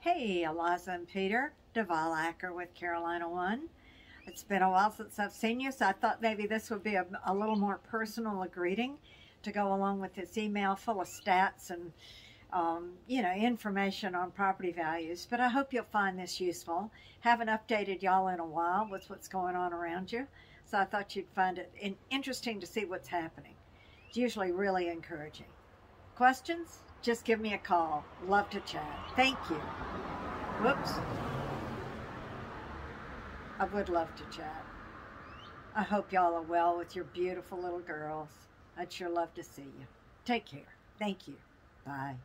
Hey, Eliza and Peter, Duval Acker with Carolina One. It's been a while since I've seen you, so I thought maybe this would be a, a little more personal a greeting to go along with this email full of stats and, um, you know, information on property values. But I hope you'll find this useful. Haven't updated y'all in a while with what's going on around you, so I thought you'd find it in, interesting to see what's happening. It's usually really encouraging. Questions? Just give me a call. Love to chat. Thank you. Whoops. I would love to chat. I hope y'all are well with your beautiful little girls. I'd sure love to see you. Take care. Thank you. Bye.